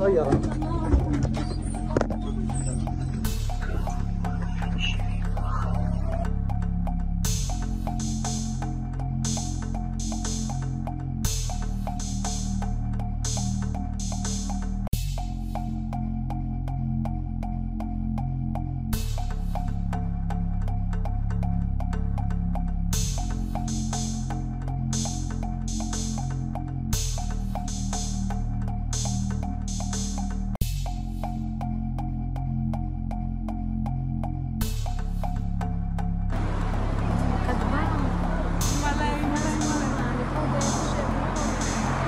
Oh yeah.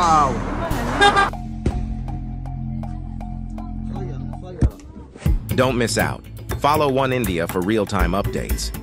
Wow. Don't miss out. Follow One India for real-time updates.